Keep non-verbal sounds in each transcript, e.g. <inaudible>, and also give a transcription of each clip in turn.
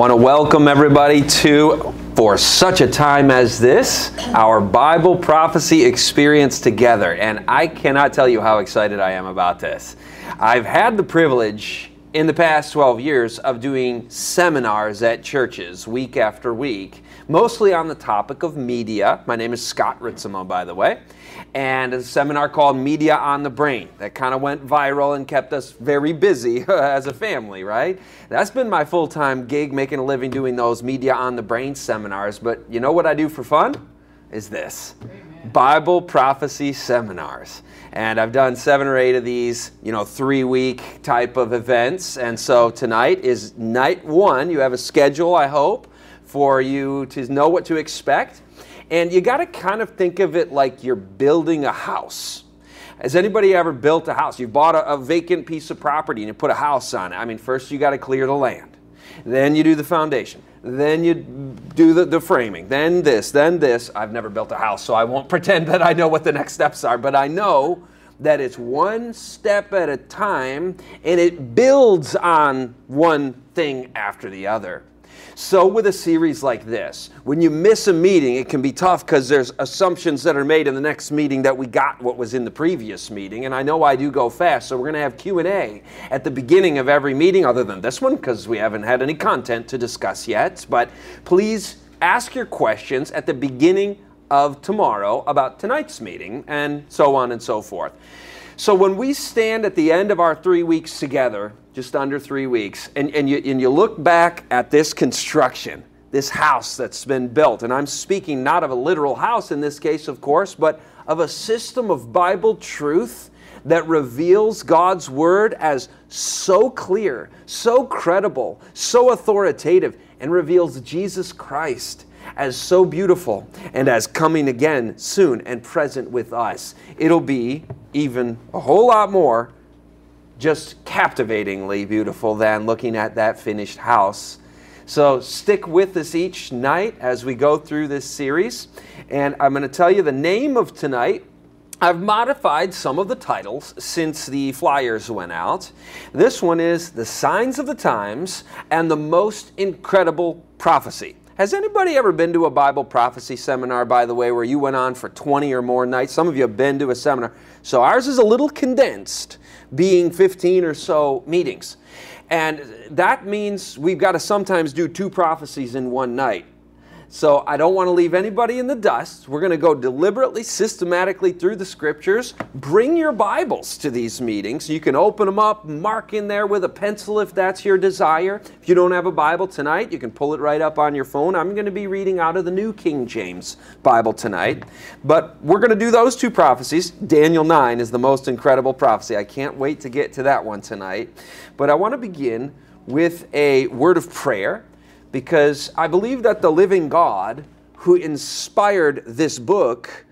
Want to welcome everybody to, for such a time as this, our Bible prophecy experience together. And I cannot tell you how excited I am about this. I've had the privilege in the past 12 years of doing seminars at churches week after week, mostly on the topic of media. My name is Scott Ritsema, by the way and a seminar called Media on the Brain that kind of went viral and kept us very busy <laughs> as a family, right? That's been my full time gig, making a living doing those Media on the Brain seminars. But you know what I do for fun? Is this Amen. Bible prophecy seminars. And I've done seven or eight of these, you know, three week type of events. And so tonight is night one. You have a schedule, I hope, for you to know what to expect. And you got to kind of think of it like you're building a house. Has anybody ever built a house? You bought a, a vacant piece of property and you put a house on it. I mean, first you got to clear the land. Then you do the foundation. Then you do the, the framing. Then this, then this. I've never built a house, so I won't <laughs> pretend that I know what the next steps are, but I know that it's one step at a time and it builds on one thing after the other. So, with a series like this, when you miss a meeting, it can be tough because there's assumptions that are made in the next meeting that we got what was in the previous meeting. And I know I do go fast, so we're going to have Q&A at the beginning of every meeting other than this one because we haven't had any content to discuss yet. But please ask your questions at the beginning of tomorrow about tonight's meeting and so on and so forth. So when we stand at the end of our three weeks together, just under three weeks, and, and, you, and you look back at this construction, this house that's been built, and I'm speaking not of a literal house in this case, of course, but of a system of Bible truth that reveals God's Word as so clear, so credible, so authoritative, and reveals Jesus Christ as so beautiful and as coming again soon and present with us. It'll be even a whole lot more just captivatingly beautiful than looking at that finished house. So stick with us each night as we go through this series. And I'm going to tell you the name of tonight. I've modified some of the titles since the flyers went out. This one is The Signs of the Times and the Most Incredible Prophecy. Has anybody ever been to a Bible prophecy seminar, by the way, where you went on for 20 or more nights? Some of you have been to a seminar. So ours is a little condensed, being 15 or so meetings. And that means we've got to sometimes do two prophecies in one night. So I don't want to leave anybody in the dust. We're going to go deliberately, systematically through the scriptures. Bring your Bibles to these meetings. You can open them up, mark in there with a pencil if that's your desire. If you don't have a Bible tonight, you can pull it right up on your phone. I'm going to be reading out of the New King James Bible tonight. But we're going to do those two prophecies. Daniel 9 is the most incredible prophecy. I can't wait to get to that one tonight. But I want to begin with a word of prayer because I believe that the living God who inspired this book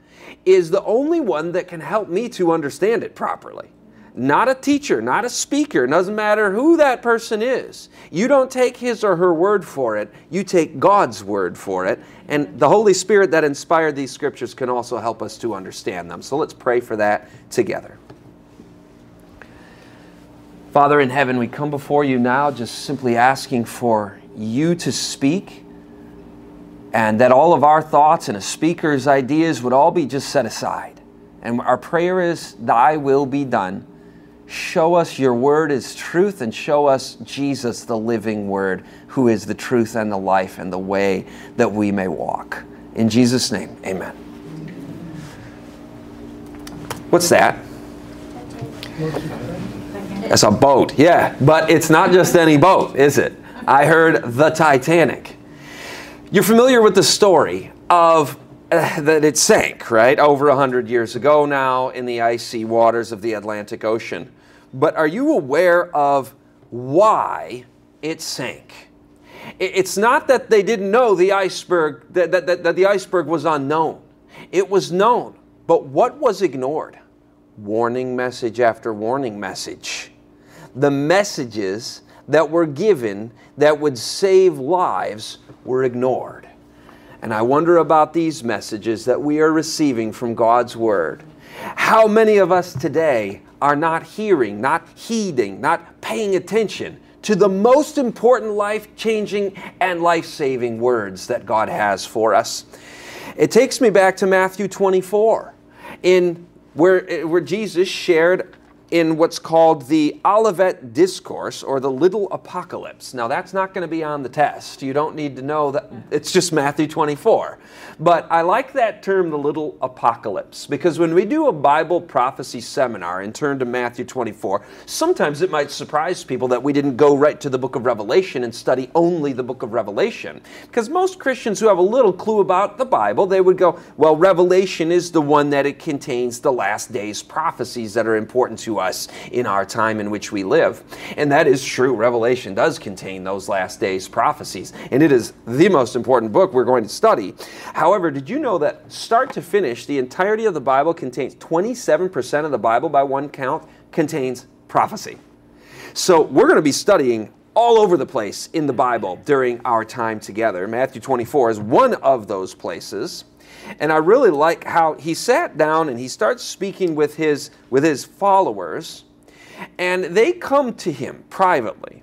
is the only one that can help me to understand it properly. Not a teacher, not a speaker, doesn't matter who that person is. You don't take his or her word for it, you take God's word for it. And the Holy Spirit that inspired these scriptures can also help us to understand them. So let's pray for that together. Father in heaven, we come before you now just simply asking for you to speak, and that all of our thoughts and a speaker's ideas would all be just set aside. And our prayer is, Thy will be done. Show us your word is truth and show us Jesus, the living word, who is the truth and the life and the way that we may walk. In Jesus' name, amen. What's that? That's a boat, yeah. But it's not just any boat, is it? I heard the Titanic. You're familiar with the story of uh, that it sank, right? Over a 100 years ago now in the icy waters of the Atlantic Ocean. But are you aware of why it sank? It's not that they didn't know the iceberg, that, that, that, that the iceberg was unknown. It was known. But what was ignored? Warning message after warning message. The messages that were given that would save lives were ignored. And I wonder about these messages that we are receiving from God's Word. How many of us today are not hearing, not heeding, not paying attention to the most important life changing and life saving words that God has for us. It takes me back to Matthew 24, in where, where Jesus shared in what's called the Olivet Discourse or the Little Apocalypse. Now, that's not going to be on the test. You don't need to know that. It's just Matthew 24. But I like that term, the Little Apocalypse, because when we do a Bible prophecy seminar and turn to Matthew 24, sometimes it might surprise people that we didn't go right to the book of Revelation and study only the book of Revelation. Because most Christians who have a little clue about the Bible, they would go, well, Revelation is the one that it contains the last days prophecies that are important to us in our time in which we live. And that is true. Revelation does contain those last days prophecies, and it is the most important book we're going to study. However, did you know that start to finish, the entirety of the Bible contains 27% of the Bible by one count contains prophecy. So we're going to be studying all over the place in the Bible during our time together. Matthew 24 is one of those places. And I really like how he sat down and he starts speaking with his, with his followers, and they come to him privately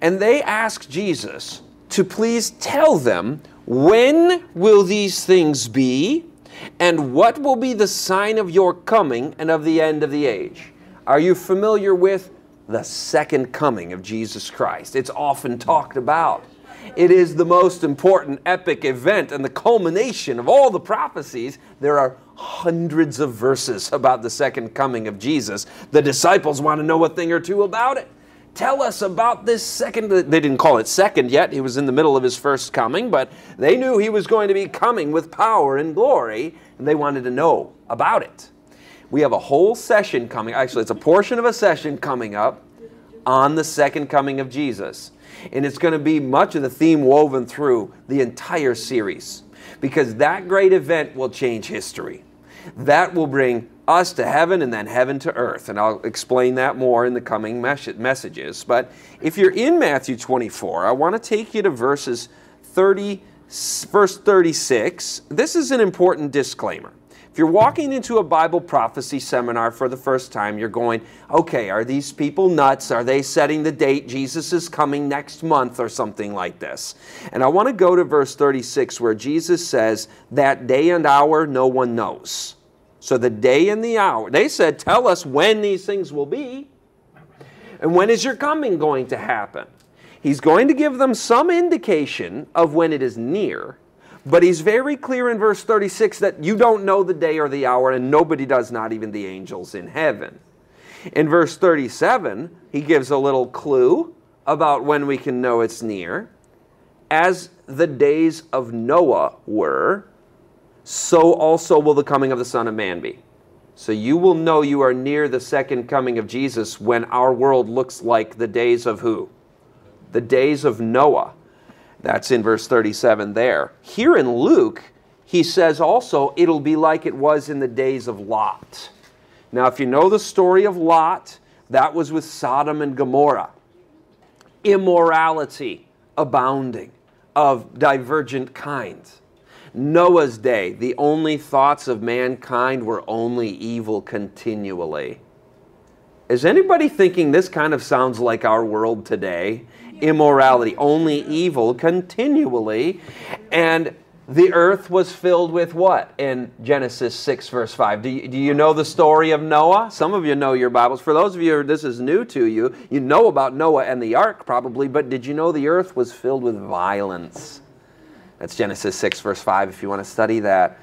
and they ask Jesus to please tell them when will these things be and what will be the sign of your coming and of the end of the age. Are you familiar with the second coming of Jesus Christ? It's often talked about. It is the most important epic event and the culmination of all the prophecies. There are hundreds of verses about the second coming of Jesus. The disciples want to know a thing or two about it. Tell us about this second. They didn't call it second yet. He was in the middle of his first coming, but they knew he was going to be coming with power and glory, and they wanted to know about it. We have a whole session coming. Actually, it's a portion of a session coming up on the second coming of Jesus. And it's going to be much of the theme woven through the entire series because that great event will change history. That will bring us to heaven and then heaven to earth. And I'll explain that more in the coming mes- messages. But if you're in Matthew 24, I want to take you to verses 30, verse 36. This is an important disclaimer. If you're walking into a Bible prophecy seminar for the first time, you're going, okay, are these people nuts? Are they setting the date Jesus is coming next month or something like this? And I want to go to verse 36 where Jesus says, that day and hour no one knows. So the day and the hour, they said, tell us when these things will be. And when is your coming going to happen? He's going to give them some indication of when it is near. But he's very clear in verse 36 that you don't know the day or the hour, and nobody does, not even the angels in heaven. In verse 37, he gives a little clue about when we can know it's near. As the days of Noah were, so also will the coming of the Son of Man be. So you will know you are near the second coming of Jesus when our world looks like the days of who? The days of Noah. That's in verse 37 there. Here in Luke, he says also, it'll be like it was in the days of Lot. Now, if you know the story of Lot, that was with Sodom and Gomorrah. Immorality abounding of divergent kinds. Noah's day, the only thoughts of mankind were only evil continually. Is anybody thinking this kind of sounds like our world today? Immorality, only evil continually. And the earth was filled with what in Genesis 6, verse 5? Do you, do you know the story of Noah? Some of you know your Bibles. For those of you, this is new to you, you know about Noah and the ark probably, but did you know the earth was filled with violence? That's Genesis 6, verse 5, if you want to study that.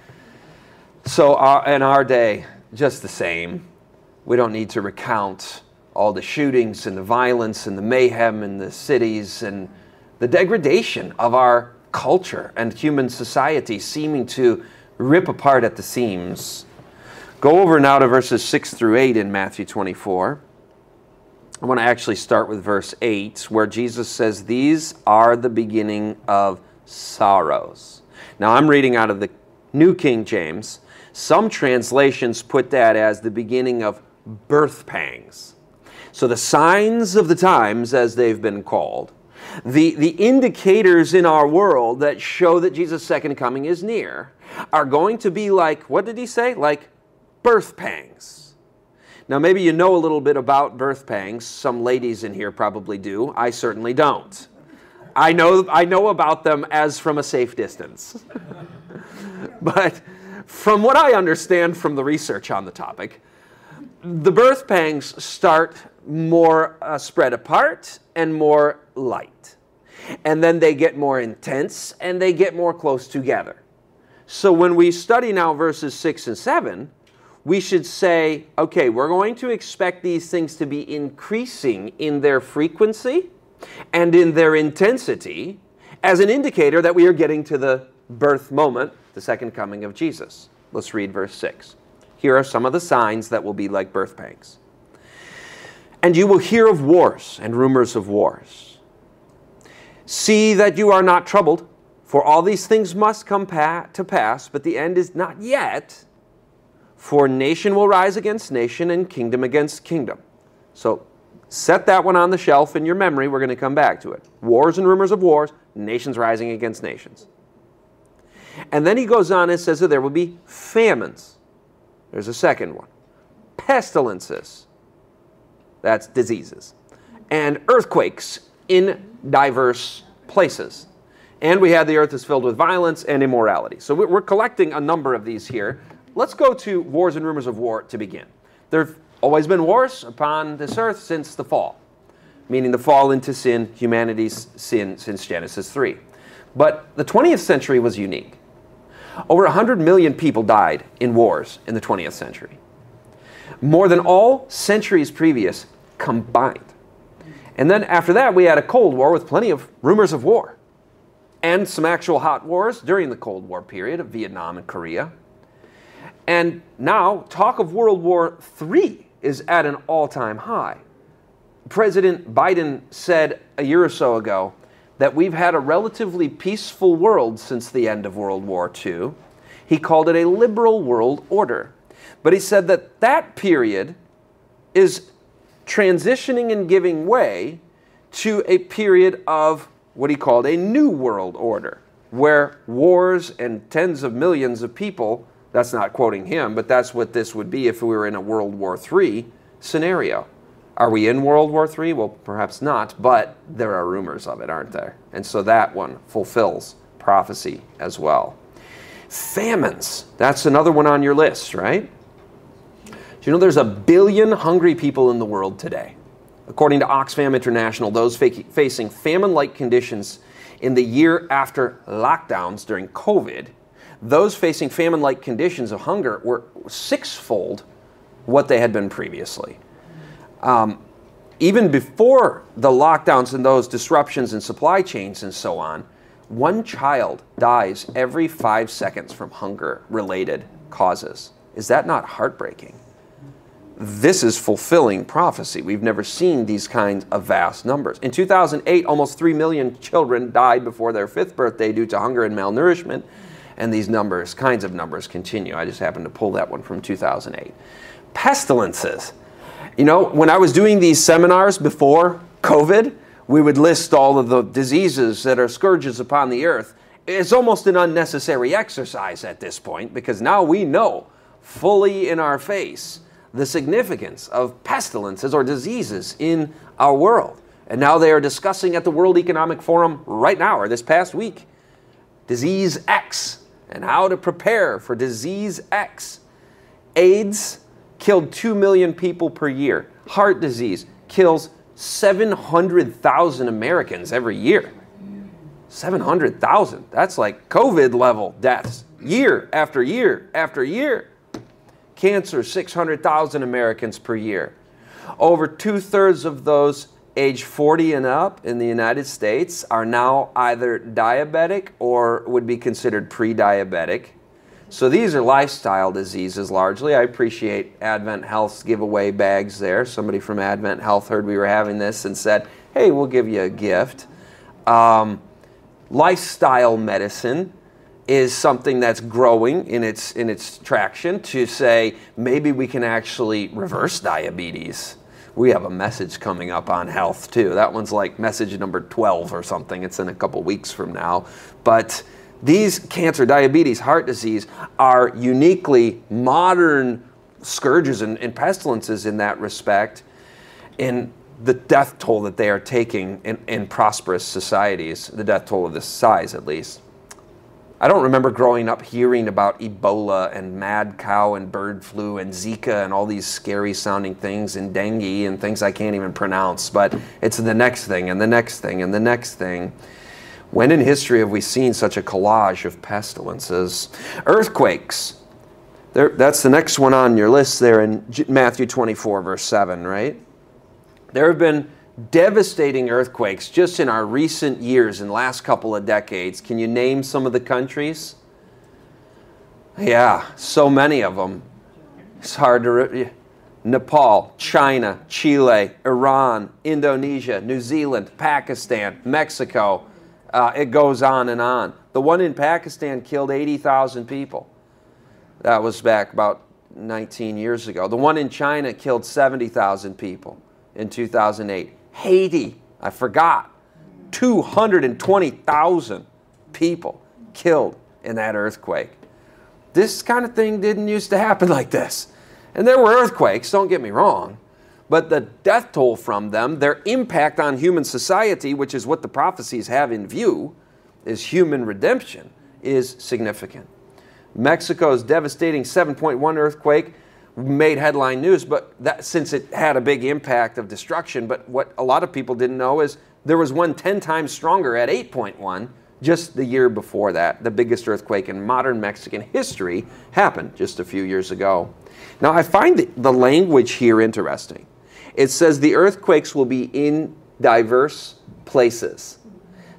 So, uh, in our day, just the same. We don't need to recount all the shootings and the violence and the mayhem in the cities and the degradation of our culture and human society seeming to rip apart at the seams. Go over now to verses 6 through 8 in Matthew 24. I want to actually start with verse 8, where Jesus says, These are the beginning of sorrows. Now, I'm reading out of the New King James. Some translations put that as the beginning of birth pangs. So the signs of the times, as they've been called, the, the indicators in our world that show that Jesus' second coming is near, are going to be like, what did he say? Like birth pangs. Now, maybe you know a little bit about birth pangs. Some ladies in here probably do. I certainly don't. I know, I know about them as from a safe distance. <laughs> but from what I understand from the research on the topic, the birth pangs start more uh, spread apart and more light. And then they get more intense and they get more close together. So when we study now verses 6 and 7, we should say, okay, we're going to expect these things to be increasing in their frequency and in their intensity as an indicator that we are getting to the birth moment, the second coming of Jesus. Let's read verse 6. Here are some of the signs that will be like birth pangs. And you will hear of wars and rumors of wars. See that you are not troubled, for all these things must come pa to pass, but the end is not yet. For nation will rise against nation and kingdom against kingdom. So set that one on the shelf in your memory. We're going to come back to it. Wars and rumors of wars, nations rising against nations. And then he goes on and says that there will be famines. There's a second one. Pestilences. That's diseases. And earthquakes in diverse places. And we had the earth is filled with violence and immorality. So we're collecting a number of these here. Let's go to wars and rumors of war to begin. There have always been wars upon this earth since the fall, meaning the fall into sin, humanity's sin since Genesis 3. But the 20th century was unique. Over 100 million people died in wars in the 20th century, more than all centuries previous combined. And then after that, we had a Cold War with plenty of rumors of war and some actual hot wars during the Cold War period of Vietnam and Korea. And now, talk of World War III is at an all time high. President Biden said a year or so ago that we've had a relatively peaceful world since the end of World War II. He called it a liberal world order. But he said that that period is transitioning and giving way to a period of what he called a new world order, where wars and tens of millions of people, that's not quoting him, but that's what this would be if we were in a World War III scenario. Are we in World War III? Well, perhaps not, but there are rumors of it, aren't there? And so that one fulfills prophecy as well. Famines, that's another one on your list, right? Do you know there's a billion hungry people in the world today? According to Oxfam International, those facing famine like conditions in the year after lockdowns during COVID, those facing famine like conditions of hunger were sixfold what they had been previously. Um, even before the lockdowns and those disruptions in supply chains and so on, one child dies every five seconds from hunger related causes. Is that not heartbreaking? This is fulfilling prophecy. We've never seen these kinds of vast numbers. In 2008, almost 3 million children died before their fifth birthday due to hunger and malnourishment. And these numbers, kinds of numbers, continue. I just happened to pull that one from 2008. Pestilences. You know, when I was doing these seminars before COVID, we would list all of the diseases that are scourges upon the earth. It's almost an unnecessary exercise at this point because now we know fully in our face the significance of pestilences or diseases in our world. And now they are discussing at the World Economic Forum right now or this past week disease X and how to prepare for disease X. AIDS killed 2 million people per year. Heart disease kills 700,000 Americans every year. 700,000. That's like COVID level deaths year after year after year. Cancer, 600,000 Americans per year. Over two thirds of those age 40 and up in the United States are now either diabetic or would be considered pre diabetic. So these are lifestyle diseases largely. I appreciate Advent Health's giveaway bags there. Somebody from Advent Health heard we were having this and said, hey, we'll give you a gift. Um, lifestyle medicine is something that's growing in its, in its traction to say maybe we can actually reverse diabetes. We have a message coming up on health too. That one's like message number 12 or something. It's in a couple weeks from now. But these cancer, diabetes, heart disease are uniquely modern scourges and, and pestilences in that respect, in the death toll that they are taking in, in prosperous societies, the death toll of this size at least. I don't remember growing up hearing about Ebola and mad cow and bird flu and Zika and all these scary sounding things and dengue and things I can't even pronounce, but it's the next thing and the next thing and the next thing. When in history have we seen such a collage of pestilences? Earthquakes. There, that's the next one on your list there in Matthew 24, verse 7, right? There have been devastating earthquakes just in our recent years, in the last couple of decades. Can you name some of the countries? Yeah, so many of them. It's hard to. Nepal, China, Chile, Iran, Indonesia, New Zealand, Pakistan, Mexico. Uh, it goes on and on. The one in Pakistan killed 80,000 people. That was back about 19 years ago. The one in China killed 70,000 people in 2008. Haiti, I forgot, 220,000 people killed in that earthquake. This kind of thing didn't used to happen <laughs> like this. And there were earthquakes, don't get me wrong, but the death toll from them, their impact on human society, which is what the prophecies have in view, is human redemption, is significant. Mexico's devastating 7.1 earthquake made headline news, but that, since it had a big impact of destruction, but what a lot of people didn't know is there was one 10 times stronger at 8.1 just the year before that. The biggest earthquake in modern Mexican history happened just a few years ago. Now, I find the, the language here interesting. It says the earthquakes will be in diverse places.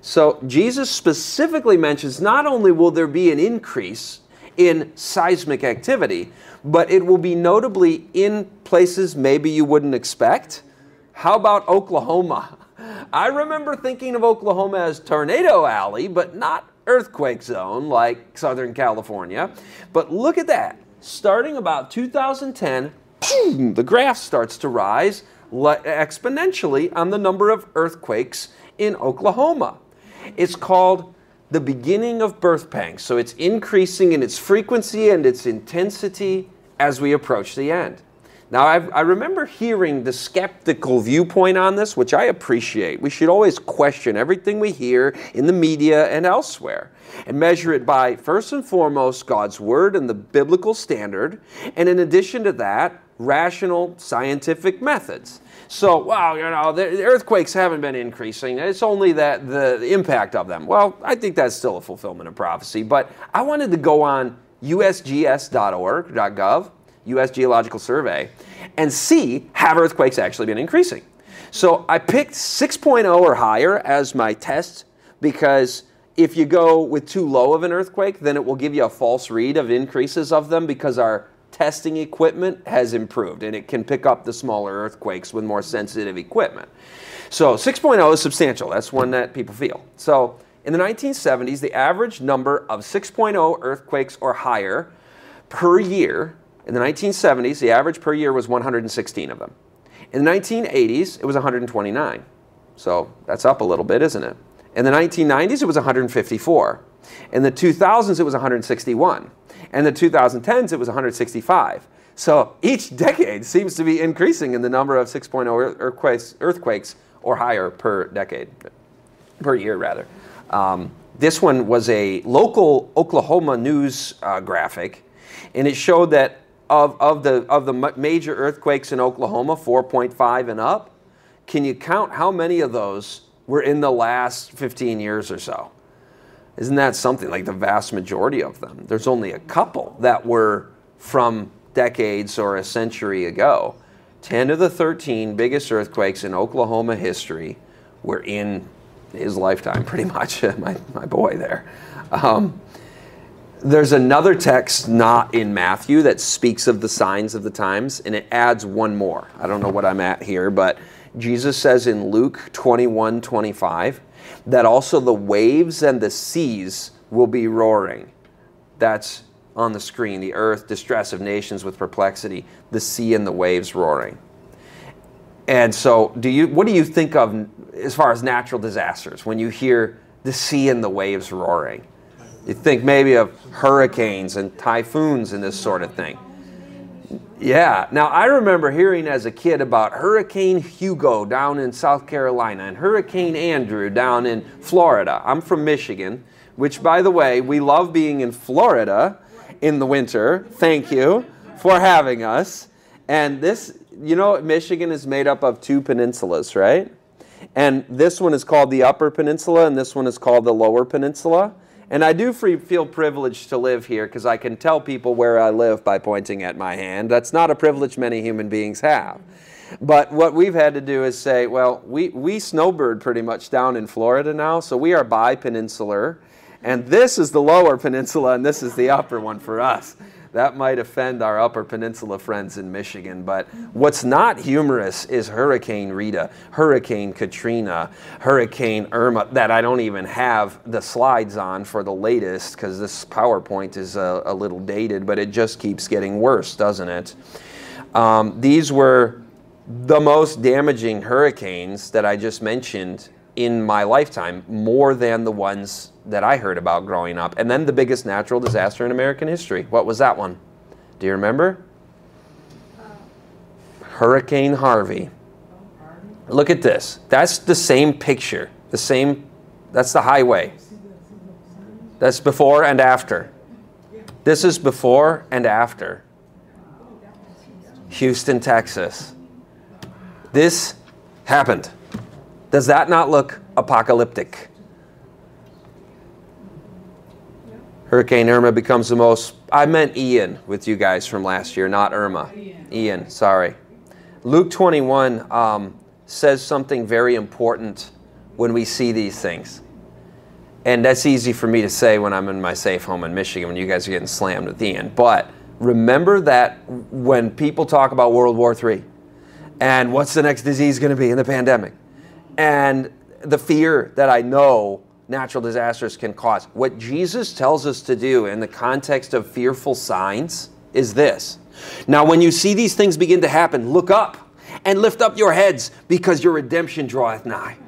So, Jesus specifically mentions not only will there be an increase in seismic activity, but it will be notably in places maybe you wouldn't expect. How about Oklahoma? I remember thinking of Oklahoma as tornado alley, but not earthquake zone like Southern California. But look at that. Starting about 2010, boom, the graph starts to rise exponentially on the number of earthquakes in Oklahoma. It's called the beginning of birth pangs. So it's increasing in its frequency and its intensity as we approach the end. Now, I've, i remember hearing the skeptical viewpoint on this, which I appreciate. We should always question everything we hear in the media and elsewhere and measure it by, first and foremost, God's Word and the biblical standard, and in addition to that, rational scientific methods. So, wow, you know, the earthquakes haven't been increasing. It's only that the, the impact of them. Well, I think that's still a fulfillment of prophecy. But I wanted to go on usgs.org.gov, U.S. Geological Survey, and see have earthquakes actually been increasing. So I picked 6.0 or higher as my test because if you go with too low of an earthquake, then it will give you a false read of increases of them because our testing equipment has improved and it can pick up the smaller earthquakes with more sensitive equipment. So 6.0 is substantial. That's one that people feel. So in the 1970s, the average number of 6.0 earthquakes or higher per year, in the 1970s, the average per year was 116 of them. In the 1980s, it was 129. So that's up a little bit, isn't it? In the 1990s, it was 154. In the 2000s, it was 161. And the 2010s, it was 165. So each <laughs> decade seems to be increasing in the number of 6.0 earthquakes, earthquakes or higher per decade, per year rather. Um, this one was a local Oklahoma news uh, graphic, and it showed that of, of, the, of the major earthquakes in Oklahoma, 4.5 and up, can you count how many of those were in the last 15 years or so? Isn't that something like the vast majority of them? There's only a couple that were from decades or a century ago. 10 of the 13 biggest earthquakes in Oklahoma history were in his lifetime, <laughs> pretty much, <laughs> my, my boy there. Um, there's another text not in Matthew that speaks of the signs of the times, and it adds one more. I don't know what I'm at here, but Jesus says in Luke 21 25, that also the waves and the seas will be roaring. That's on the screen. The earth, distress of nations with perplexity, the sea and the waves roaring. And so, do you, what do you think of as far as natural disasters when you hear the sea and the waves roaring? You think maybe of hurricanes and typhoons and this sort of thing. Yeah. Now, I remember hearing as a kid about Hurricane Hugo down in South Carolina and Hurricane Andrew down in Florida. I'm from Michigan, which, by the way, we love being in Florida in the winter. Thank you for having us. And this, you know, Michigan is made up of two peninsulas, right? And this one is called the Upper Peninsula, and this one is called the Lower Peninsula. And I do feel privileged to live here because I can tell people where I live by pointing at my hand. That's not a privilege many human beings have. But what we've had to do is say, well, we, we snowbird pretty much down in Florida now, so we are bi-peninsular. And this is the lower peninsula, and this is the upper one for us that might offend our Upper Peninsula friends in Michigan. But what's not humorous is Hurricane Rita, Hurricane Katrina, Hurricane Irma, that I don't even have the slides on for the latest because this PowerPoint is a, a, little dated, but it just keeps getting worse, doesn't it? Um, these were the most damaging hurricanes that I just mentioned in my lifetime, more than the ones that I heard about growing up. And then the biggest natural disaster in American history. What was that one? Do you remember? Hurricane Harvey. Look at this. That's the same picture. The same, that's the highway. That's before and after. This is before and after. Houston, Texas. This happened. Does that not look apocalyptic? Hurricane Irma becomes the most. I meant Ian with you guys from last year, not Irma. Ian, sorry. Luke 21 um, says something very important when we see these things. And that's easy for me to say when I'm in my safe home in Michigan when you guys are getting slammed with Ian. But remember that when people talk about World War III and what's the next disease going to be in the pandemic and the fear that I know natural disasters can cause. What Jesus tells us to do in the context of fearful signs is this. Now, when you see these things begin to happen, look up and lift up your heads because your redemption draweth nigh.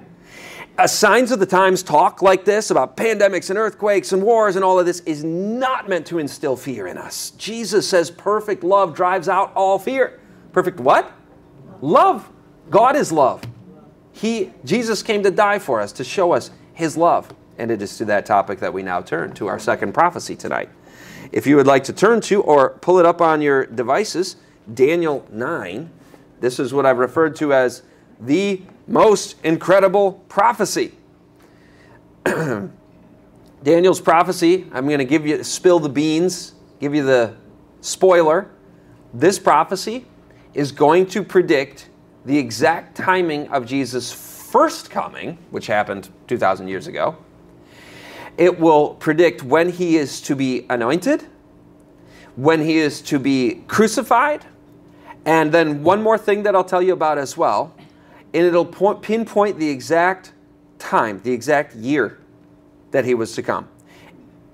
Uh, signs of the times talk like this about pandemics and earthquakes and wars and all of this is not meant to instill fear in us. Jesus says perfect love drives out all fear. Perfect what? Love. God is love. He Jesus came to die for us to show us his love. And it is to that topic that we now turn to our second prophecy tonight. If you would like to turn to or pull it up on your devices, Daniel 9, this is what I've referred to as the most incredible prophecy. <clears throat> Daniel's prophecy, I'm going to give you spill the beans, give you the spoiler. This prophecy is going to predict the exact timing of Jesus' first coming, which happened 2,000 years ago. It will predict when he is to be anointed, when he is to be crucified, and then one more thing that I'll tell you about as well, and it'll point, pinpoint the exact time, the exact year that he was to come.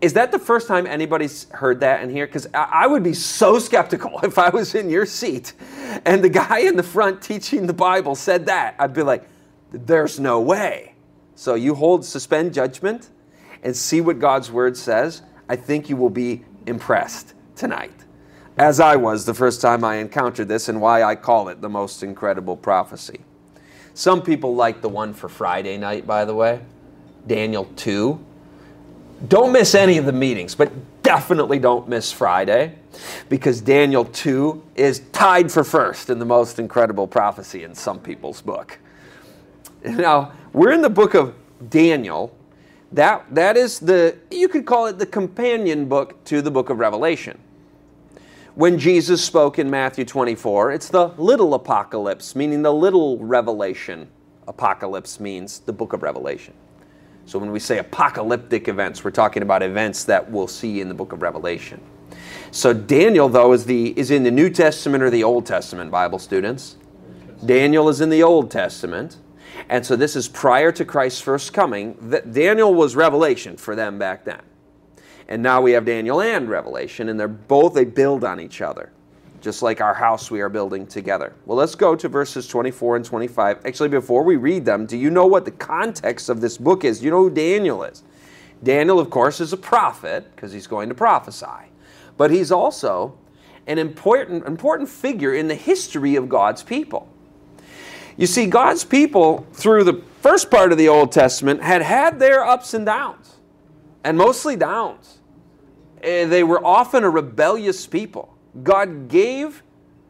Is that the first time anybody's heard that in here? Because I would be so skeptical <laughs> if I was in your seat and the guy in the front teaching the Bible said that. I'd be like, there's no way. So you hold, suspend judgment and see what God's word says. I think you will be impressed tonight, as I was the first time I encountered this and why I call it the most incredible prophecy. Some people like the one for Friday night, by the way, Daniel 2. Don't miss any of the meetings, but definitely don't miss Friday because Daniel 2 is tied for first in the most incredible prophecy in some people's book. Now, we're in the book of Daniel. That, that is the, you could call it the companion book to the book of Revelation. When Jesus spoke in Matthew 24, it's the little apocalypse, meaning the little revelation. Apocalypse means the book of Revelation. So when we say apocalyptic events, we're talking about events that we'll see in the book of Revelation. So Daniel, though, is, the, is in the New Testament or the Old Testament, Bible students. Daniel is in the Old Testament. And so this is prior to Christ's first coming. That Daniel was Revelation for them back then. And now we have Daniel and Revelation, and they're both, they build on each other just like our house we are building together. Well, let's go to verses 24 and 25. Actually, before we read them, do you know what the context of this book is? Do you know who Daniel is? Daniel, of course, is a prophet because he's going to prophesy. But he's also an important, important figure in the history of God's people. You see, God's people, through the first part of the Old Testament, had had their ups and downs, and mostly downs. Eh, they were often a rebellious people. God gave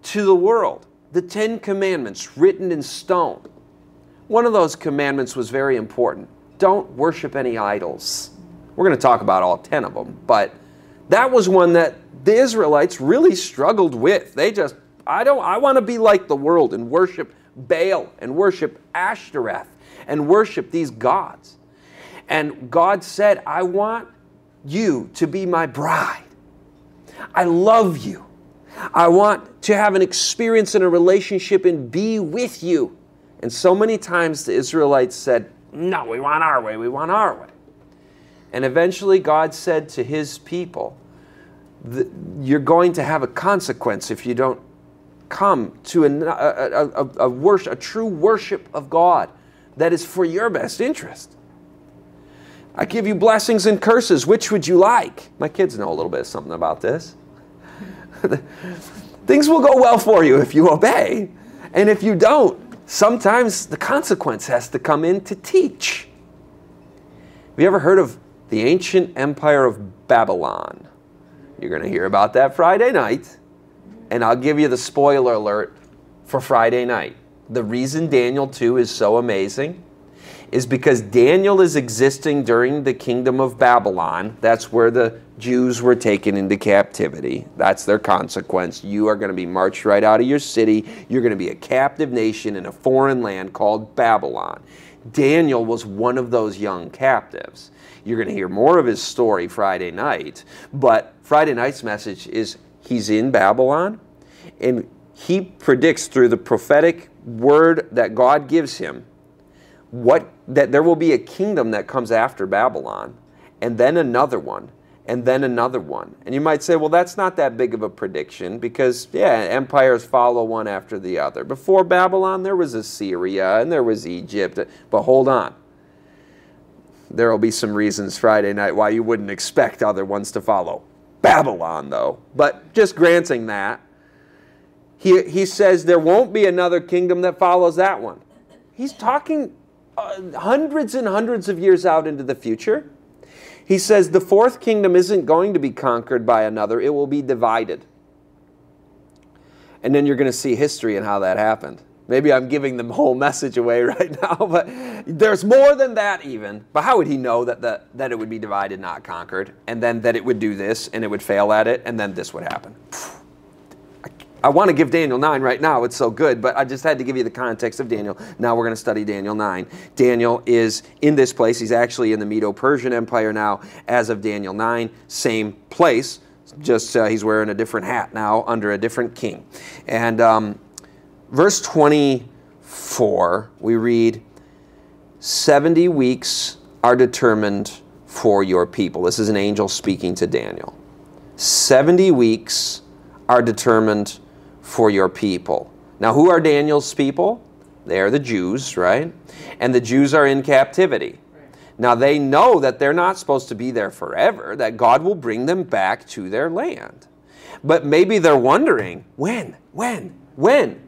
to the world the Ten Commandments written in stone. One of those commandments was very important don't worship any idols. We're going to talk about all 10 of them, but that was one that the Israelites really struggled with. They just, I don't, I want to be like the world and worship Baal and worship Ashtoreth and worship these gods. And God said, I want you to be my bride. I love you. I want to have an experience in a relationship and be with you. And so many times the Israelites said, No, we want our way, we want our way. And eventually God said to his people, You're going to have a consequence if you don't come to a, a, a, a, worship, a true worship of God that is for your best interest. I give you blessings and curses. Which would you like? My kids know a little bit of something about this. <laughs> Things will go well for you if you obey. And if you don't, sometimes the consequence has to come in to teach. Have you ever heard of the ancient empire of Babylon? You're going to hear about that Friday night. And I'll give you the spoiler alert for Friday night. The reason Daniel 2 is so amazing is because Daniel is existing during the kingdom of Babylon. That's where the Jews were taken into captivity. That's their consequence. You are going to be marched right out of your city. You're going to be a captive nation in a foreign land called Babylon. Daniel was one of those young captives. You're going to hear more of his story Friday night, but Friday night's message is he's in Babylon and he predicts through the prophetic word that God gives him what that there will be a kingdom that comes after Babylon and then another one and then another one. And you might say, well, that's not that big of a prediction because, yeah, empires follow one after the other. Before Babylon, there was Assyria and there was Egypt. But hold on. There will be some reasons Friday night why you wouldn't expect other ones to follow. Babylon, though. But just granting that, he, he says there won't be another kingdom that follows that one. He's talking uh, hundreds and hundreds of years out into the future. He says the fourth kingdom isn't going to be conquered by another, it will be divided. And then you're going to see history and how that happened. Maybe I'm giving the whole message away <laughs> right now, but there's more than that even. But how would he know that, the, that it would be divided, not conquered, and then that it would do this, and it would fail at it, and then this would happen? I want to give Daniel 9 right now. It's so good, but I just had to give you the context of Daniel. Now we're going to study Daniel 9. Daniel is in this place. He's actually in the Medo Persian Empire now as of Daniel 9. Same place, just uh, he's wearing a different hat now under a different king. And um, verse 24, we read 70 weeks are determined for your people. This is an angel speaking to Daniel. 70 weeks are determined for your people. Now, who are Daniel's people? They are the Jews, right? And the Jews are in captivity. Now, they know that they're not supposed to be there forever, that God will bring them back to their land. But maybe they're wondering when, when, when?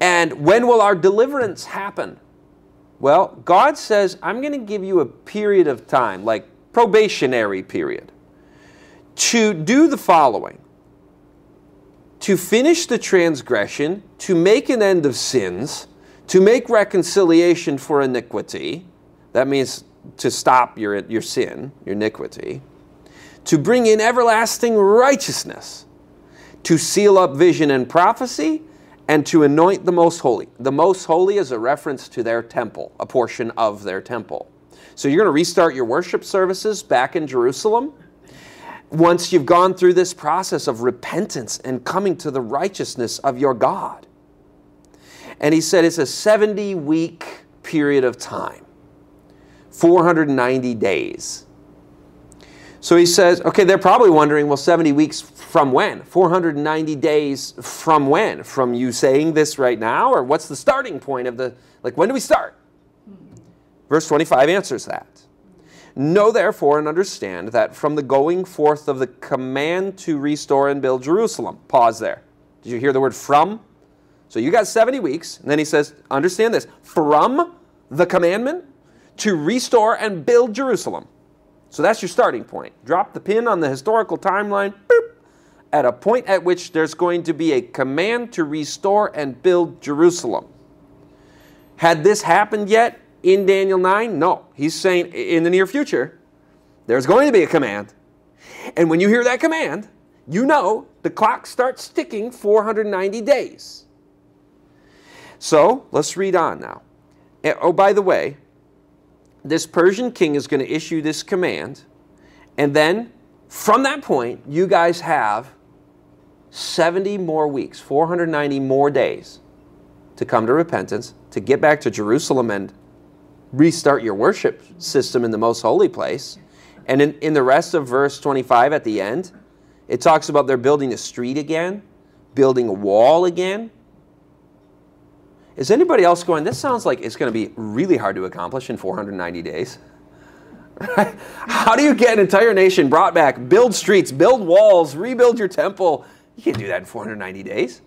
And when will our deliverance happen? Well, God says, I'm going to give you a period of time, like probationary period, to do the following to finish the transgression, to make an end of sins, to make reconciliation for iniquity. That means to stop your, your sin, your iniquity. To bring in everlasting righteousness. To seal up vision and prophecy. And to anoint the most holy. The most holy is a reference to their temple, a portion of their temple. So you're going to restart your worship services back in Jerusalem once you've gone through this process of repentance and coming to the righteousness of your God. And he said it's a 70 week period of time, 490 days. So he says, okay, they're probably wondering, well, 70 weeks from when? 490 days from when? From you saying this right now? Or what's the starting point of the, like, when do we start? Verse 25 answers that. Know therefore and understand that from the going forth of the command to restore and build Jerusalem. Pause there. Did you hear the word from? So you got 70 weeks, and then he says, understand this from the commandment to restore and build Jerusalem. So that's your starting point. Drop the pin on the historical timeline boop, at a point at which there's going to be a command to restore and build Jerusalem. Had this happened yet in Daniel 9? No. He's saying in the near future, there's going to be a command. And when you hear that command, you know the clock starts ticking 490 days. So let's read on now. Eh, oh, by the way, this Persian king is going to issue this command, and then from that point, you guys have 70 more weeks, 490 more days to come to repentance, to get back to Jerusalem and restart your worship system in the most holy place. And in, in the rest of verse 25 at the end, it talks about they're building a street again, building a wall again, is anybody else going, this sounds like it's going to be really hard to accomplish in 490 days? <laughs> How do you get an entire nation brought back, build streets, build walls, rebuild your temple? You can't do that in 490 days.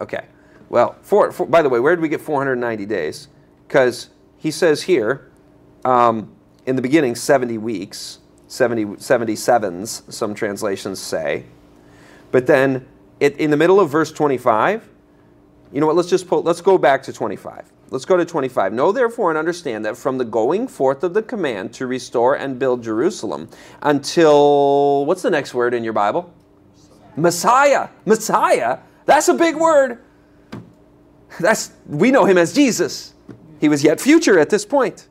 Okay. Well, for, for, by the way, where did we get 490 days? Because he says here, um, in the beginning, 70 weeks, 70, 77s, some translations say. But then it, in the middle of verse 25, you know what? Let's just pull, let's go back to 25. Let's go to 25. Know therefore and understand that from the going forth of the command to restore and build Jerusalem until what's the next word in your Bible? Messiah. Messiah. That's a big word. That's we know him as Jesus. He was yet future at this point.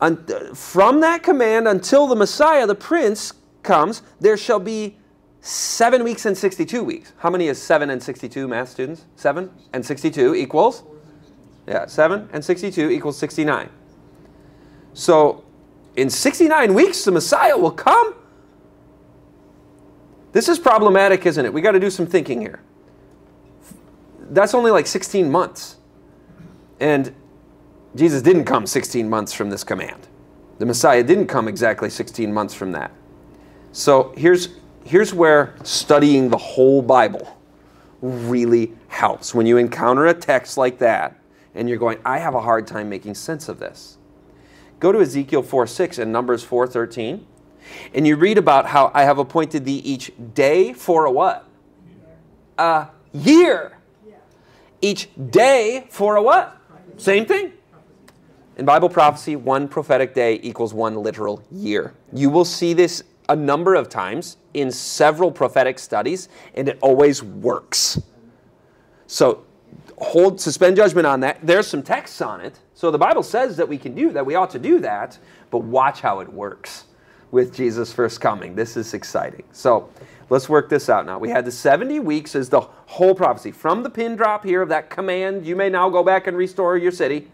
And from that command until the Messiah, the Prince, comes, there shall be seven weeks and 62 weeks. How many is seven and 62, math students? Seven and 62 equals? Yeah, seven and 62 equals 69. So in 69 weeks, the Messiah will come. This is problematic, isn't it? We got to do some thinking here. That's only like 16 months. And Jesus didn't come 16 months from this command. The Messiah didn't come exactly 16 months from that. So here's here's where studying the whole Bible really helps. When you encounter a text like that and you're going, I have a hard time making sense of this. Go to Ezekiel 4 6 and Numbers 4 13, and you read about how I have appointed thee each day for a what? A year. Each day for a what? Same thing. In Bible prophecy, one prophetic day equals one literal year. You will see this a number of times in several prophetic studies, and it always works. So hold suspend judgment on that. There's some texts on it. So the Bible says that we can do that, we ought to do that, but watch how it works with Jesus' first coming. This is exciting. So let's work this out now. We had the 70 weeks as the whole prophecy. From the pin drop here of that command, you may now go back and restore your city,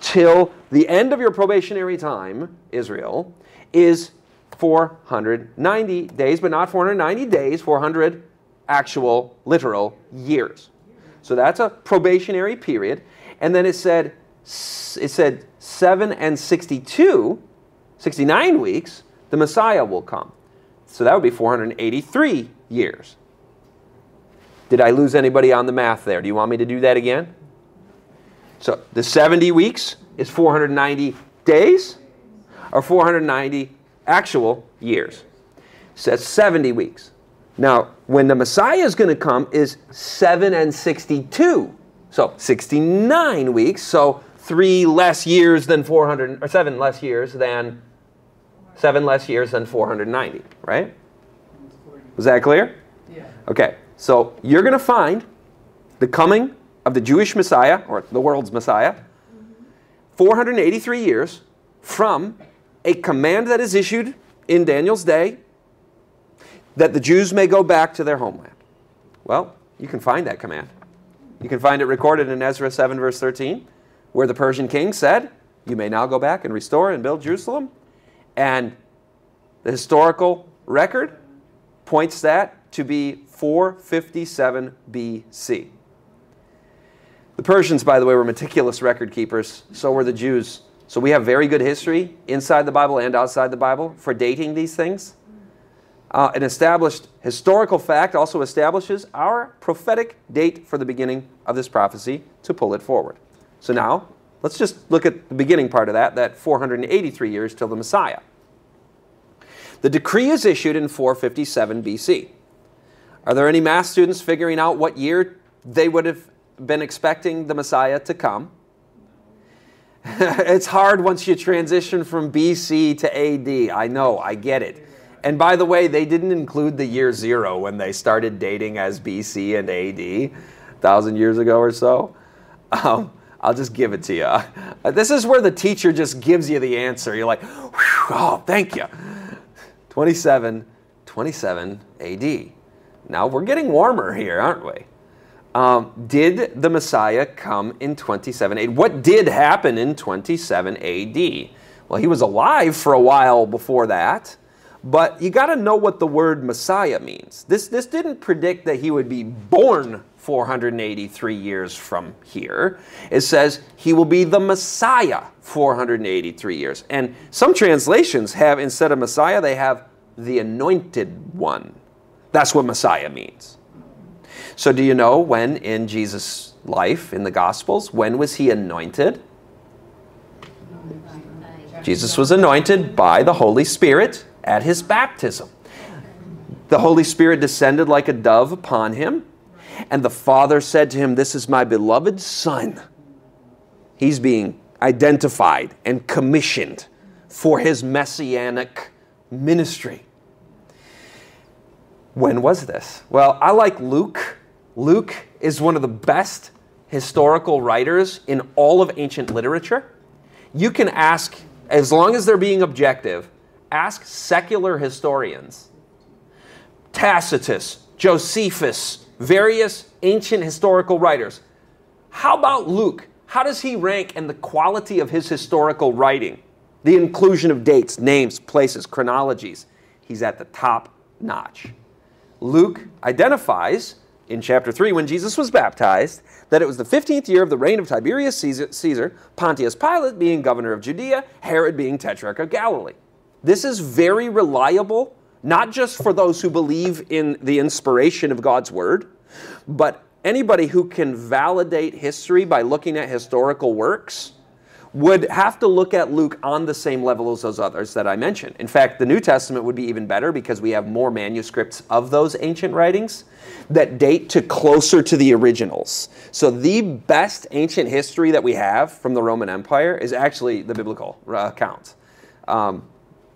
till the end of your probationary time, Israel, is 490 days, but not 490 days, 400 actual literal years. So that's a probationary period. And then it said it said 7 and 62, 69 weeks, the Messiah will come. So that would be 483 years. Did I lose anybody on the math there? Do you want me to do that again? So the 70 weeks is 490 days or 490 actual years. That's 70 weeks. Now, when the Messiah is going to come is 7 and 62. So 69 weeks, so 3 less years than 400 or 7 less years than 7 less years than 490, right? Was that clear? Yeah. Okay. So you're going to find the coming of the Jewish Messiah or the world's Messiah 483 years from a command that is issued in Daniel's day that the Jews may go back to their homeland. Well, you can find that command. You can find it recorded in Ezra 7, verse 13, where the Persian king said, You may now go back and restore and build Jerusalem. And the historical record points that to be 457 BC. The Persians, by the way, were meticulous record keepers. So were the Jews So we have very good history inside the Bible and outside the Bible for dating these things. Uh, an established historical fact also establishes our prophetic date for the beginning of this prophecy to pull it forward. So now, let's just look at the beginning part of that, that 483 years till the Messiah. The decree is issued in 457 BC. Are there any math students figuring out what year they would have been expecting the Messiah to come? <laughs> it's hard once you transition from BC to AD. I know, I get it. And by the way, they didn't include the year zero when they started dating as BC and AD, a thousand years ago or so. Um, I'll just give it to you. <laughs> This is where the teacher just gives you the answer. You're like, oh, thank you. 27, 27 AD. Now we're getting warmer here, aren't we? Um, did the Messiah come in 27 AD? What did happen in 27 AD? Well, he was alive for a while before that. But you got to know what the word Messiah means. This, this didn't predict that he would be born 483 years from here. It says he will be the Messiah 483 years. And some translations have, instead of Messiah, they have the anointed one. That's what Messiah means. So, do you know when in Jesus' life, in the Gospels, when was he anointed? Jesus was anointed by the Holy Spirit at his baptism. The Holy Spirit descended like a dove upon him, and the Father said to him, This is my beloved Son. He's being identified and commissioned for his messianic ministry. When was this? Well, I like Luke. Luke is one of the best historical writers in all of ancient literature. You can ask, as long as they're being objective, ask secular historians, Tacitus, Josephus, various ancient historical writers, how about Luke? How does he rank in the quality of his historical writing? The inclusion of dates, names, places, chronologies. He's at the top notch. Luke identifies in chapter 3 when Jesus was baptized that it was the 15th year of the reign of Tiberius Caesar, Pontius Pilate being governor of Judea, Herod being tetrarch of Galilee. This is very reliable, not just for those who believe in the inspiration of God's word, but anybody who can validate history by looking at historical works would have to look at Luke on the same level as those others that I mentioned. In fact, the New Testament would be even better because we have more manuscripts of those ancient writings that date to closer to the originals. So the best ancient history that we have from the Roman Empire is actually the biblical account. Um,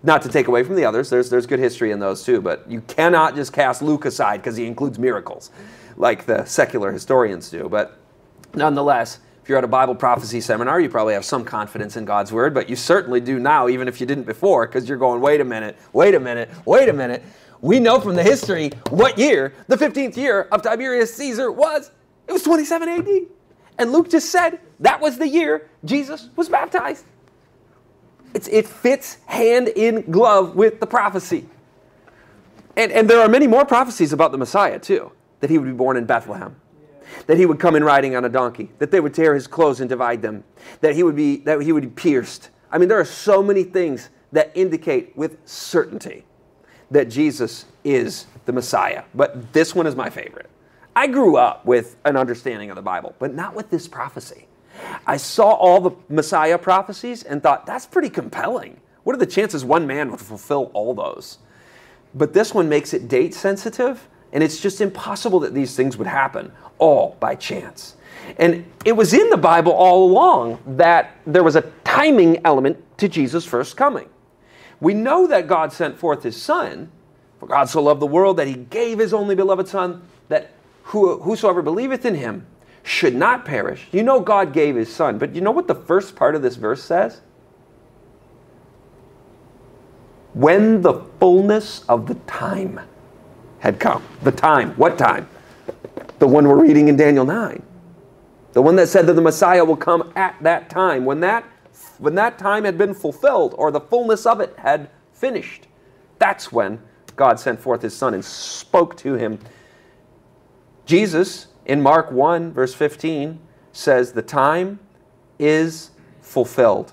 not to take away from the others, there's, there's good history in those too, but you cannot just cast Luke aside because he includes miracles like the secular historians do. But nonetheless, if you're at a Bible prophecy seminar, you probably have some confidence in God's word, but you certainly do now, even if you didn't before, because you're going, wait a minute, wait a minute, wait a minute. We know from the history what year the 15th year of Tiberius Caesar was. It was 27 AD. And Luke just said that was the year Jesus was baptized. It's, it fits hand in glove with the prophecy. And, and there are many more prophecies about the Messiah, too, that he would be born in Bethlehem, that he would come in riding on a donkey, that they would tear his clothes and divide them, that he would be, that he would be pierced. I mean, there are so many things that indicate with certainty that Jesus is the Messiah. But this one is my favorite. I grew up with an understanding of the Bible, but not with this prophecy. I saw all the Messiah prophecies and thought, that's pretty compelling. What are the chances one man would fulfill all those? But this one makes it date sensitive, and it's just impossible that these things would happen all by chance. And it was in the Bible all along that there was a timing element to Jesus' first coming. We know that God sent forth his Son, for God so loved the world that he gave his only beloved Son, that whosoever believeth in him should not perish. You know God gave his son, but you know what the first part of this verse says? When the fullness of the time had come. The time. What time? The one we're reading in Daniel 9. The one that said that the Messiah will come at that time. When that, when that time had been fulfilled, or the fullness of it had finished, that's when God sent forth his son and spoke to him. Jesus in Mark 1, verse 15, says, The time is fulfilled.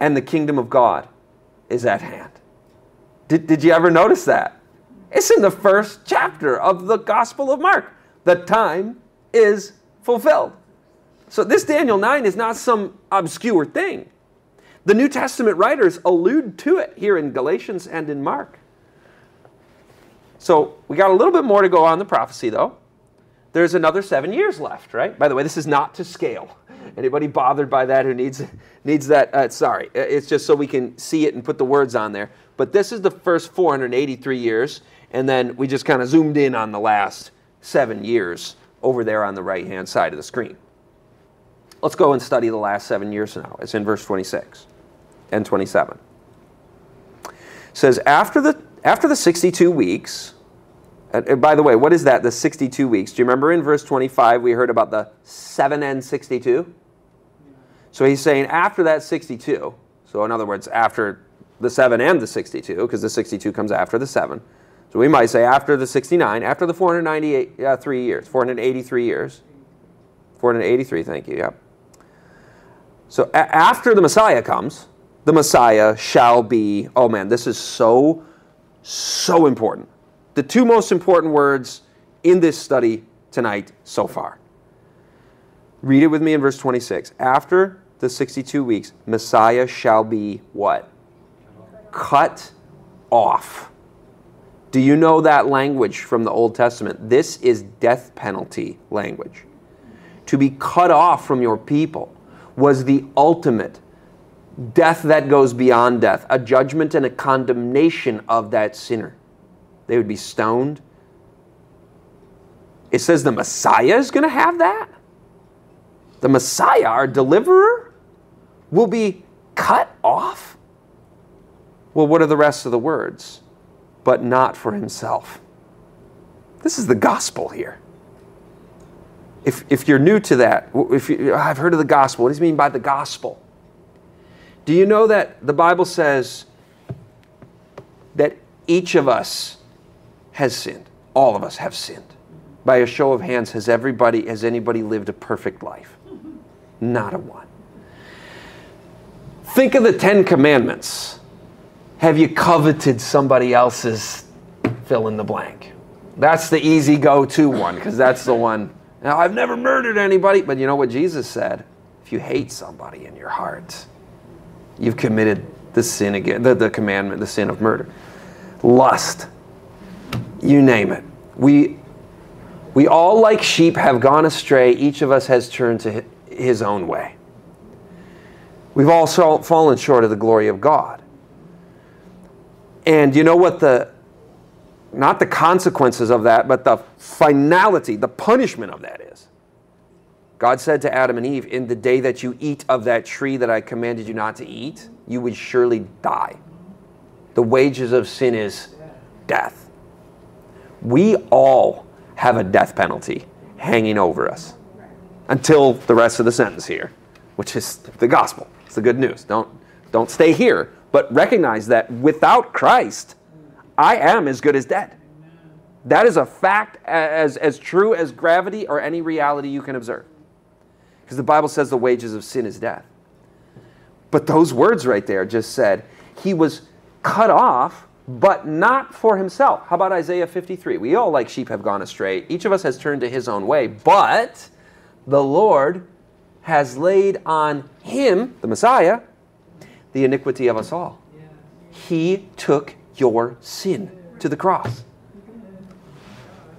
and the kingdom of God is at hand. Did, did you ever notice that? It's in the first chapter of the Gospel of Mark. The time is fulfilled. So, this Daniel 9 is not some obscure thing. The New Testament writers allude to it here in Galatians and in Mark. So, we got a little bit more to go on the prophecy, though. There's another seven years left, right? By the way, this is not to scale. Anybody bothered by that who needs needs that? Uh, sorry, it's just so we can see it and put the words on there. But this is the first 483 years, and then we just kind of zoomed in on the last seven years over there on the right hand side of the screen. Let's go and study the last seven years now. It's in verse 26 and 27. It says, After the, after the 62 weeks, and by the way, what is that, the 62 weeks? Do you remember in verse 25 we heard about the 7 and 62? So he's saying after that 62, so in other words, after the 7 and the 62, because the 62 comes after the 7. So we might say after the 69, after the 498, uh, three years, 483 years. 483, thank you, yep. So after the Messiah comes, the Messiah shall be, oh man, this is so, so important. The two most important words in this study tonight so far. Read it with me in verse 26. After the 62 weeks, Messiah shall be what? Cut off. Do you know that language from the Old Testament? This is death penalty language. To be cut off from your people was the ultimate death that goes beyond death, a judgment and a condemnation of that sinner. They would be stoned. It says the Messiah is going to have that. The Messiah, our deliverer, will be cut off. Well, what are the rest of the words? But not for himself. This is the gospel here if, if you're new to that, if you, I've heard of the gospel, what does he mean by the gospel? Do you know that the Bible says that each of us has sinned? All of us have sinned. By a show of hands, has everybody, has anybody lived a perfect life? Not a one. Think of the Ten Commandments. Have you coveted somebody else's fill in the blank? That's the easy go to one because that's the one now, I've never murdered anybody, but you know what Jesus said? If you hate somebody in your heart, you've committed the sin again, the, the commandment, the sin of murder. Lust, you name it. We, we all, like sheep, have gone astray. Each of us has turned to his own way. We've all fallen short of the glory of God. And you know what the not the consequences of that, but the finality, the punishment of that is. God said to Adam and Eve, In the day that you eat of that tree that I commanded you not to eat, you would surely die. The wages of sin is death. We all have a death penalty hanging over us until the rest of the sentence here, which is the gospel. It's the good news. Don't, don't stay here, but recognize that without Christ, I am as good as dead. That is a fact as, as true as gravity or any reality you can observe. Because the Bible says the wages of sin is death. But those words right there just said, He was cut off, but not for Himself. How about Isaiah 53? We all, like sheep, have gone astray. Each of us has turned to his own way, but the Lord has laid on Him, the Messiah, the iniquity of us all. He took your sin to the cross.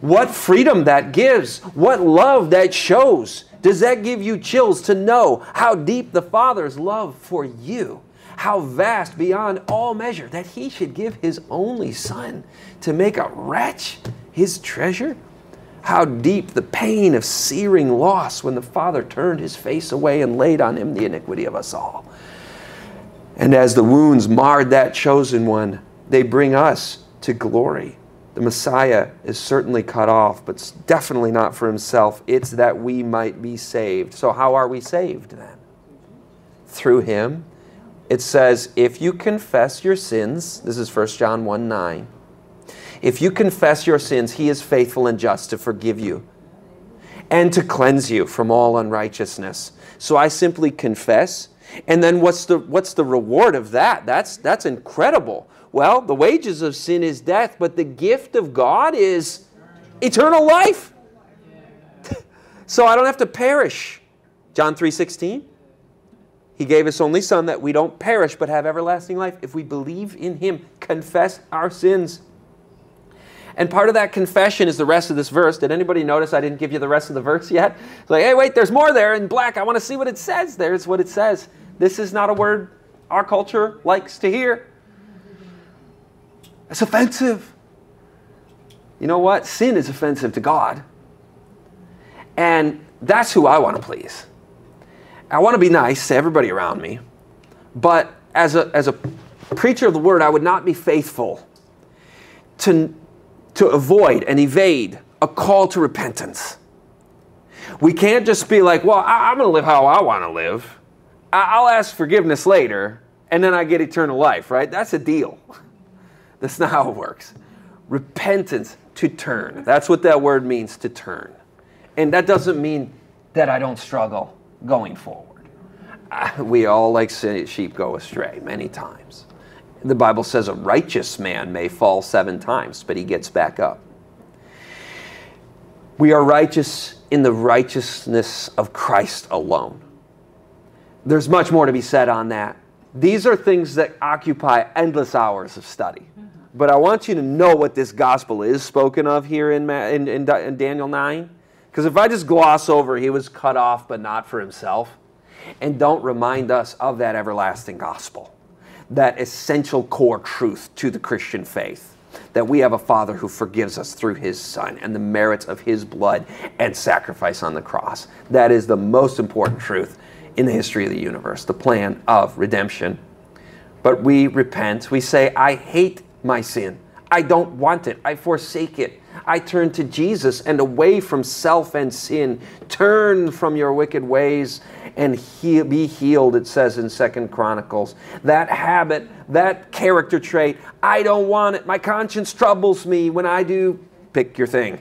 What freedom that gives, what love that shows. Does that give you chills to know how deep the Father's love for you? How vast beyond all measure that He should give His only Son to make a wretch His treasure? How deep the pain of searing loss when the Father turned His face away and laid on Him the iniquity of us all. And as the wounds marred that chosen one, they bring us to glory. The Messiah is certainly cut off, but definitely not for himself. It's that we might be saved. So, how are we saved then? Through him. It says, if you confess your sins, this is 1 John 1 9. If you confess your sins, he is faithful and just to forgive you and to cleanse you from all unrighteousness. So I simply confess And then what's the what's the reward of that? That's that's incredible. Well, the wages of sin is death, but the gift of God is eternal life. <laughs> so I don't have to perish. John 3:16. He gave his only son that we don't perish but have everlasting life if we believe in him, confess our sins. And part of that confession is the rest of this verse. Did anybody notice I didn't give you the rest of the verse yet? It's like, hey, wait, there's more there in black. I want to see what it says. There's what it says. This is not a word our culture likes to hear. It's offensive. You know what? Sin is offensive to God. And that's who I want to please. I want to be nice to everybody around me. But as a, as a preacher of the word, I would not be faithful to to avoid and evade a call to repentance. We can't just be like, well, I, am going to live how I want to live. I, will ask forgiveness later, and then I get eternal life, right? That's a deal. <laughs> That's not how it works. Repentance, to turn. That's what that word means, to turn. And that doesn't mean that I don't struggle going forward. <laughs> We all, like sheep, go astray many times. The Bible says a righteous man may fall seven times, but he gets back up. We are righteous in the righteousness of Christ alone. There's much more to be said on that. These are things that occupy endless hours of study. But I want you to know what this gospel is spoken of here in, in, in, in Daniel 9. Because if I just gloss over, he was cut off, but not for himself, and don't remind us of that everlasting gospel that essential core truth to the Christian faith that we have a Father who forgives us through His Son and the merits of His blood and sacrifice on the cross. That is the most important truth in the history of the universe, the plan of redemption. But we repent. We say, I hate my sin. I don't want it. I forsake it. I turn to Jesus and away from self and sin. Turn from your wicked ways and he, be healed, it says in Second Chronicles. That habit, that character trait, I don't want it. My conscience troubles me when I do. Pick your thing.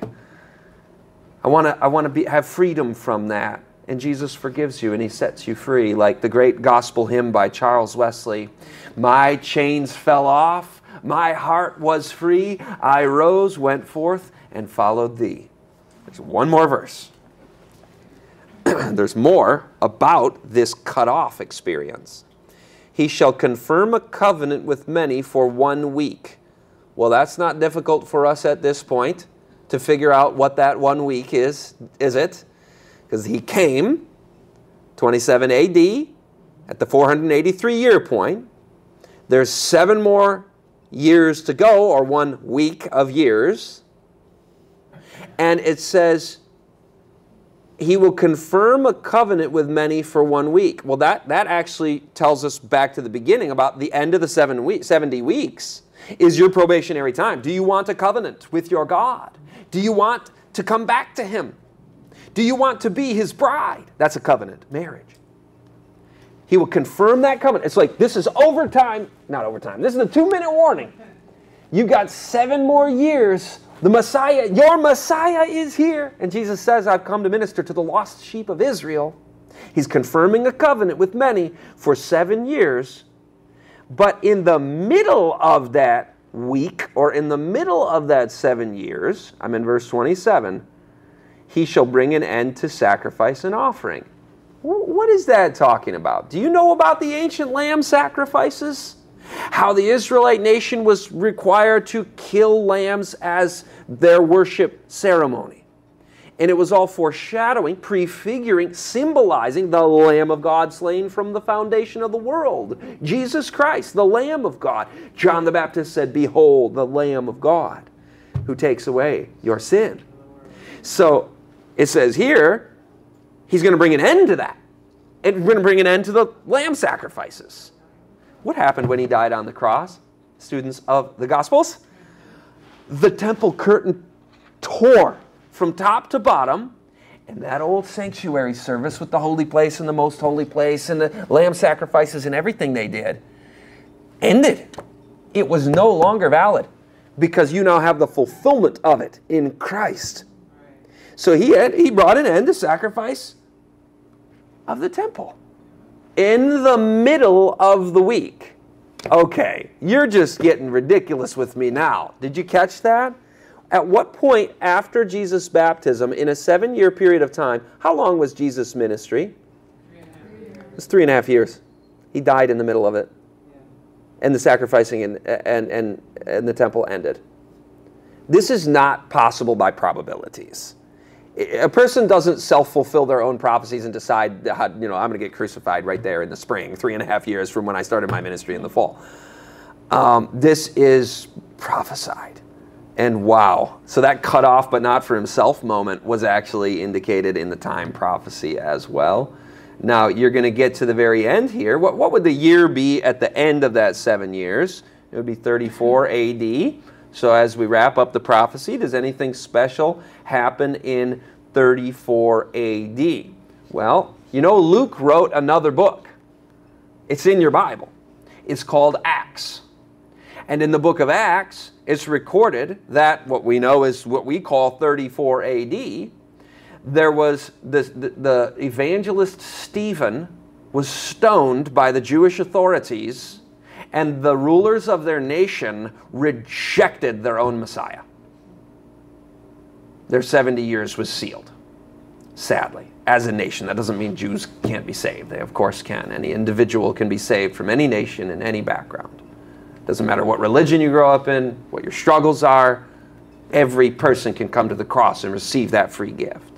I want to I want to have freedom from that. And Jesus forgives you and he sets you free, like the great gospel hymn by Charles Wesley. My chains fell off, my heart was free. I rose, went forth, and followed thee. There's one more verse. <clears throat> there's more about this cut off experience. He shall confirm a covenant with many for one week. Well, that's not difficult for us at this point to figure out what that one week is, is it? Because he came 27 AD at the 483 year point. There's seven more years to go, or one week of years. And it says he will confirm a covenant with many for one week. Well, that, that actually tells us back to the beginning about the end of the seven week, 70 weeks is your probationary time. Do you want a covenant with your God? Do you want to come back to him? Do you want to be his bride? That's a covenant, marriage. He will confirm that covenant. It's like this is overtime, not overtime. This is a two minute warning. You've got seven more years the Messiah, your Messiah is here. And Jesus says, I've come to minister to the lost sheep of Israel. He's confirming a covenant with many for seven years. But in the middle of that week, or in the middle of that seven years, I'm in verse 27, he shall bring an end to sacrifice and offering. What is that talking about? Do you know about the ancient lamb sacrifices? How the Israelite nation was required to kill lambs as their worship ceremony. And it was all foreshadowing, prefiguring, symbolizing the Lamb of God slain from the foundation of the world. Jesus Christ, the Lamb of God. John the Baptist said, Behold, the Lamb of God who takes away your sin. So it says here, he's going to bring an end to that. And we're going to bring an end to the lamb sacrifices. What happened when he died on the cross? Students of the Gospels? The temple curtain tore from top to bottom, and that old sanctuary service with the holy place and the most holy place and the lamb sacrifices and everything they did ended. It was no longer valid because you now have the fulfillment of it in Christ. So he, had, he brought an end to the sacrifice of the temple. In the middle of the week. Okay, you're just getting ridiculous with me now. Did you catch that? At what point after Jesus' baptism, in a seven year period of time, how long was Jesus' ministry? It was three and a half years. He died in the middle of it. And the sacrificing and, and, and, and the temple ended. This is not possible by probabilities. A person doesn't self fulfill their own prophecies and decide, how, you know, I'm going to get crucified right there in the spring, three and a half years from when I started my ministry in the fall. Um, this is prophesied. And wow. So that cut off but not for himself moment was actually indicated in the time prophecy as well. Now you're going to get to the very end here. What, what would the year be at the end of that seven years? It would be 34 AD. So as we wrap up the prophecy, does anything special happen in 34 AD? Well, you know, Luke wrote another book. It's in your Bible. It's called Acts. And in the book of Acts, it's recorded that what we know is what we call 34 AD there was the, the, the evangelist Stephen was stoned by the Jewish authorities, and the rulers of their nation rejected their own Messiah. Their 70 years was sealed, sadly, as a nation. That doesn't mean Jews can't be saved. They, of course, can. Any individual can be saved from any nation in any background. Doesn't matter what religion you grow up in, what your struggles are, every person can come to the cross and receive that free gift.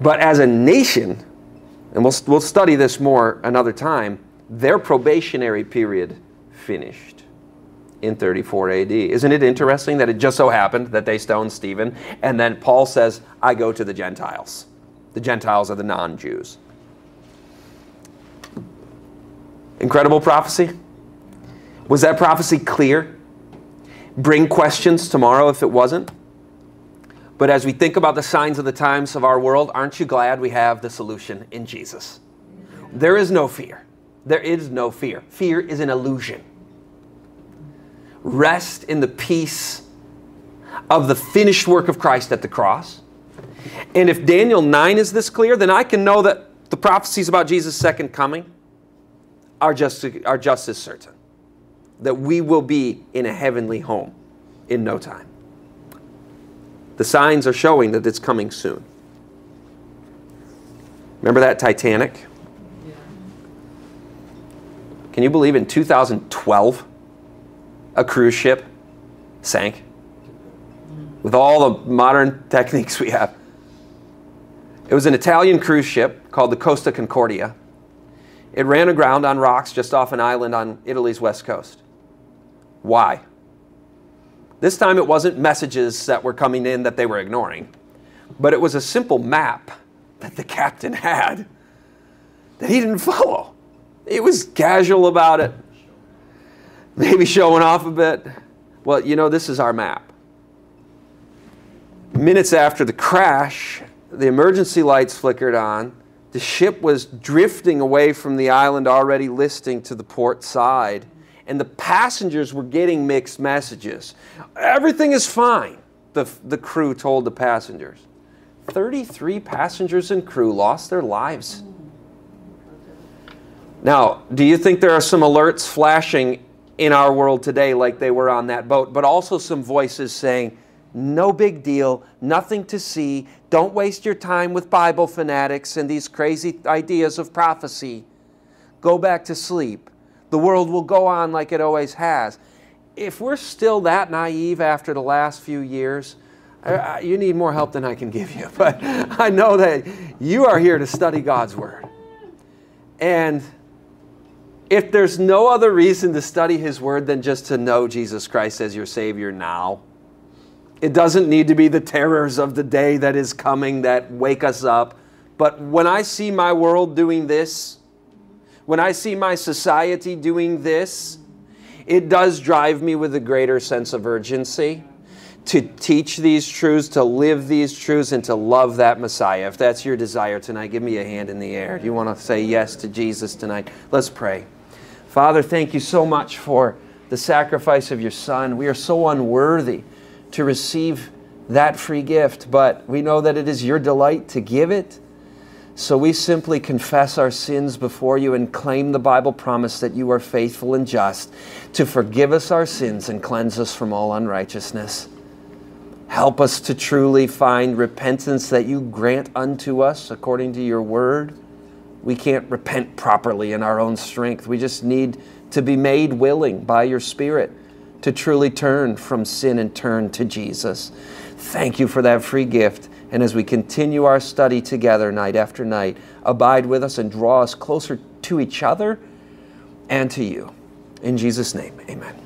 But as a nation, and we'll, we'll study this more another time, their probationary period finished in 34 AD. Isn't it interesting that it just so happened that they stoned Stephen, and then Paul says, I go to the Gentiles. The Gentiles are the non Jews. Incredible prophecy. Was that prophecy clear? Bring questions tomorrow if it wasn't. But as we think about the signs of the times of our world, aren't you glad we have the solution in Jesus? There is no fear. There is no fear. Fear is an illusion. Rest in the peace of the finished work of Christ at the cross. And if Daniel 9 is this clear, then I can know that the prophecies about Jesus' second coming are just, are just as certain. That we will be in a heavenly home in no time. The signs are showing that it's coming soon. Remember that Titanic? Can you believe in 2012 a cruise ship sank? With all the modern <laughs> techniques we have. It was an Italian cruise ship called the Costa Concordia. It ran aground on rocks just off an island on Italy's west coast. Why? This time it wasn't messages that were coming in that they were ignoring, but it was a simple map that the captain had that he didn't follow. He was casual about it, maybe showing off a bit. Well, you know, this is our map. Minutes after the crash, the emergency lights flickered on. The ship was drifting away from the island, already listing to the port side and the passengers were getting mixed messages. Everything is fine, the, the crew told the passengers. 33 passengers and crew lost their lives. Now, do you think there are some alerts flashing in our world today like they were on that boat, but also some voices saying, no big deal, nothing to see, don't waste your time with Bible fanatics and these crazy ideas of prophecy. Go back to sleep. The world will go on like it always has. If we're still that naive after the last few years, you need more help than I can give you. <laughs> But I know that you are here to study God's Word. And if there's no other reason to study His Word than just to know Jesus Christ as your Savior now, it doesn't need to be the terrors of the day that is coming that wake us up. But when I see my world doing this, when I see my society doing this, it does drive me with a greater sense of urgency to teach these truths, to live these truths, and to love that Messiah. If that's your desire tonight, give me a hand in the air. Do you want to say yes to Jesus tonight? Let's pray. Father, thank you so much for the sacrifice of your Son. We are so unworthy to receive that free gift, but we know that it is your delight to give it. So we simply confess our sins before you and claim the Bible promise that you are faithful and just to forgive us our sins and cleanse us from all unrighteousness. Help us to truly find repentance that you grant unto us according to your word. We can't repent properly in our own strength. We just need to be made willing by your Spirit to truly turn from sin and turn to Jesus. Thank you for that free gift. And as we continue our study together night after night, abide with us and draw us closer to each other and to you. In Jesus' name, amen.